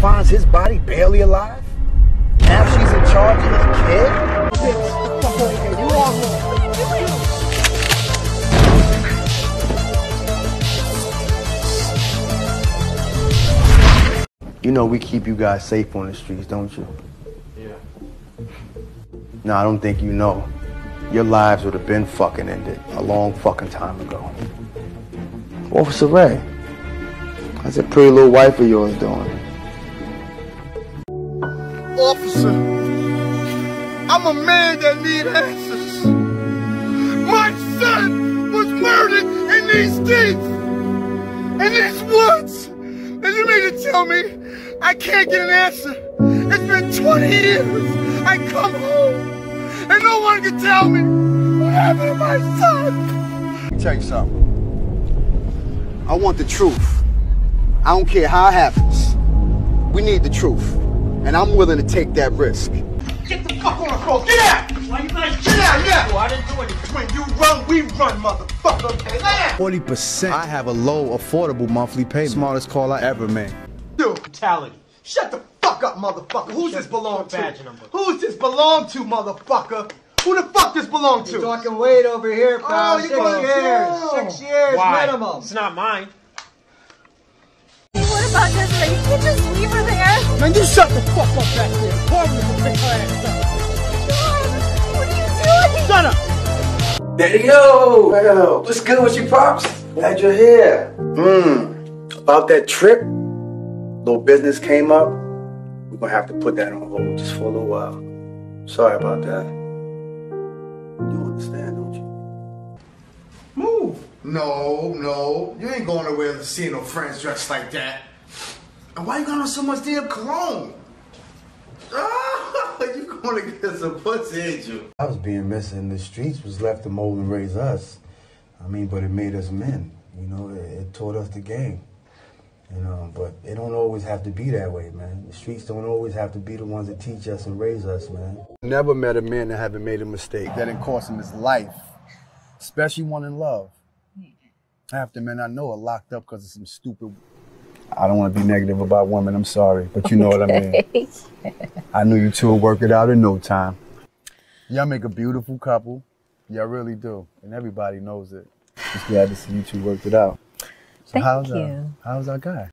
finds his body barely alive? Now she's in charge of his kid? You know we keep you guys safe on the streets, don't you? Yeah. No, I don't think you know. Your lives would have been fucking ended a long fucking time ago. Officer Ray, how's that pretty little wife of yours doing? Officer, I'm a man that need answers. My son was murdered in these streets, in these woods. And you mean to tell me I can't get an answer? It's been 20 years. I come home and no one can tell me what happened to my son. Let me tell you something. I want the truth. I don't care how it happens. We need the truth. And I'm willing to take that risk. Get the fuck on the road. Get out! Why you guys Get out, yeah! Oh, I didn't do anything. When you run, we run, motherfucker. Lay 40%. I have a low, affordable monthly payment. Smartest call I ever made. Dude, Brutality. Shut the fuck up, motherfucker. Who's this belong to? badge number. Who's this belong to, motherfucker? Who the fuck this belong to? You're talking weight over here, pal. Oh, you're Six going to years. Six years Why? minimum. It's not mine. What about Desiree? You can't just leave her there. Man, you shut the fuck up back there. Pardon me for pick her ass up. God, what are you doing? Shut up. Daddy, yo! Well, what's good with you, Pops? Glad you're here. Hmm. About that trip, little business came up. We're gonna have to put that on hold just for a little while. Sorry about that. You understand, don't you? Move. No, no. You ain't going nowhere to see no friends dressed like that. And why you got on so much damn cologne? You gonna get some pussy, ain't you? I was being missing. The streets was left to mold and raise us. I mean, but it made us men. You know, it, it taught us the game. You know, but it don't always have to be that way, man. The streets don't always have to be the ones that teach us and raise us, man. Never met a man that haven't made a mistake. That didn't cost him his life, especially one in love. Half the men I know are locked up because of some stupid. I don't want to be negative about women. I'm sorry, but you know what I mean. I knew you two would work it out in no time. Y'all make a beautiful couple. Y'all really do, and everybody knows it. Just glad to see you two worked it out. So Thank how's Uh, you. how's our guy?